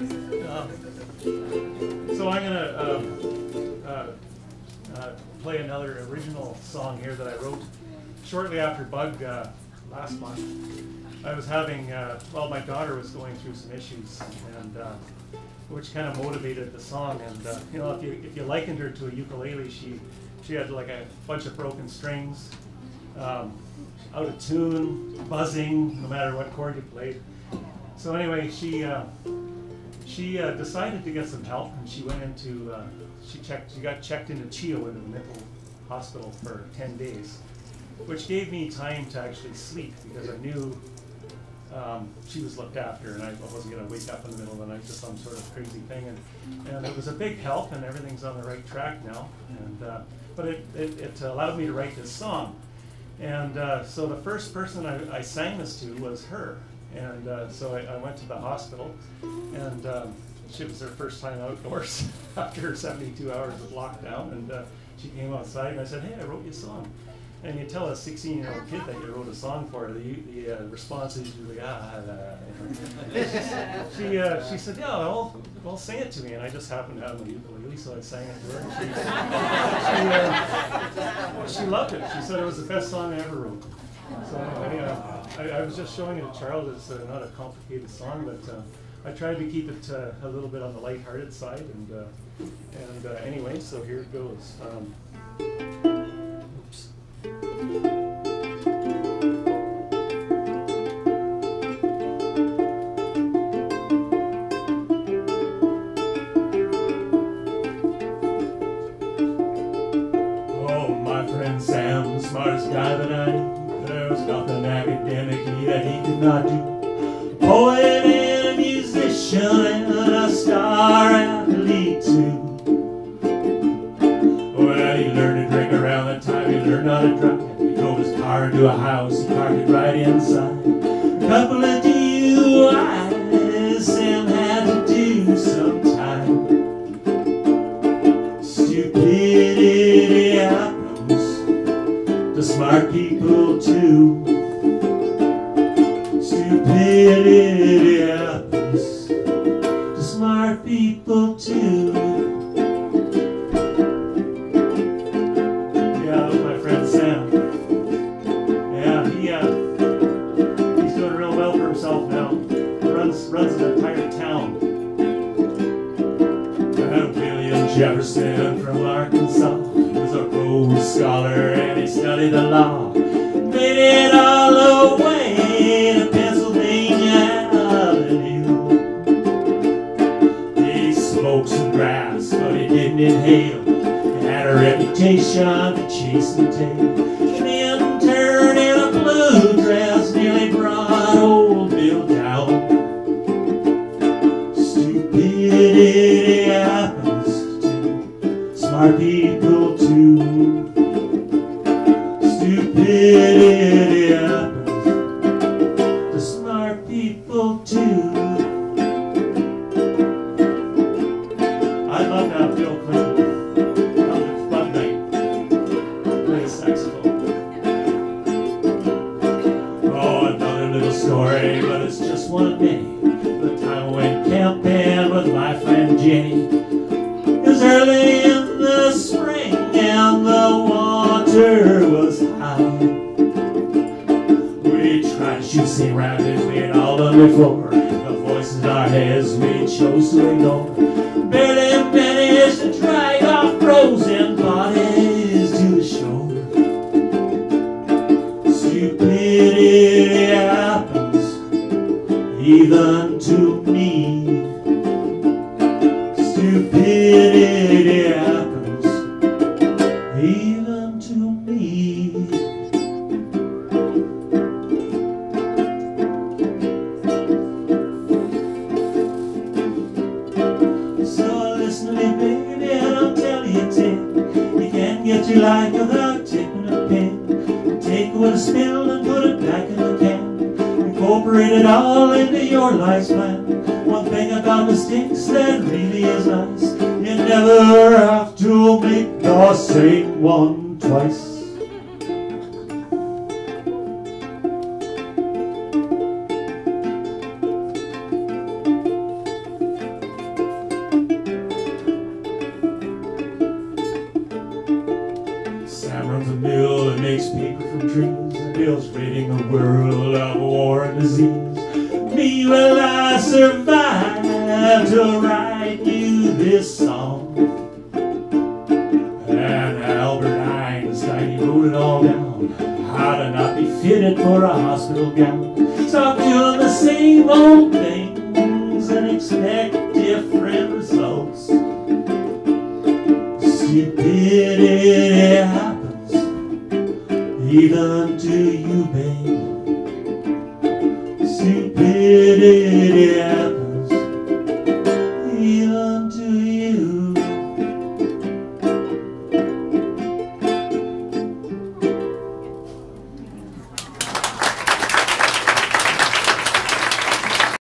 Um, so I'm gonna um, uh, uh, play another original song here that I wrote shortly after Bug uh, last month. I was having, uh, well, my daughter was going through some issues, and uh, which kind of motivated the song. And uh, you know, if you if you likened her to a ukulele, she she had like a bunch of broken strings, um, out of tune, buzzing, no matter what chord you played. So anyway, she uh, she uh, decided to get some help, and she went into uh, she checked she got checked into CHEO into the mental hospital for ten days, which gave me time to actually sleep because I knew um, she was looked after, and I wasn't going to wake up in the middle of the night to some sort of crazy thing. And, and it was a big help, and everything's on the right track now. And uh, but it, it, it allowed me to write this song. And uh, so the first person I, I, sang this to was her. And uh, so I, I, went to the hospital, and um, she was her first time outdoors after 72 hours of lockdown. And uh, she came outside, and I said, "Hey, I wrote you a song." And you tell a 16 year old kid that you wrote a song for her, the, the uh, response is usually, ah, uh, she, uh, she said, yeah, well, well, sing it to me. And I just happened to have my ukulele, so I sang it to her. She, she, uh, she, loved it. She said it was the best song I ever wrote. So I, I, was just showing it to Charles. It's uh, not a complicated song, but I tried to keep it a little bit on the light-hearted side. And, and anyway, so here it goes. Um, smartest guy that I was nothing academically that he could not do. Poet and a musician and a star athlete too. Well, he learned to drink around that time. He learned how to drive. He drove his car into a house. He parked it right inside. To smart people too. Yeah, my friend Sam. Yeah, he uh, he's doing real well for himself now. Runs runs an entire town. William Jefferson from Arkansas was a Scholar and he studied the law. Made it all He had a reputation for chasing tail. An intern in a blue dress nearly brought old Bill down. Stupidity happens to smart people too. Stupidity Bill Clinton come to Fun saxophone. Oh, another little story, but it's just one of many. The time I went camping with my friend Jenny. Was early in the spring and the water was high. We tried to shoot sea we had all done before. The voices in our heads we chose to ignore. Barely Get your life without taking a pen. Take what is spilled and put it back in the can. Incorporate it all into your life's plan. One thing about mistakes that really is nice. You never have to make the same one twice. takes paper from trees and bills ridding the world of war and disease. Me will I survive to write you this song. And Albert Einstein, he wrote it all down. How to not be fitted for a hospital gown. Stop doing the same old things and expect different results. Stupidity even to you, baby.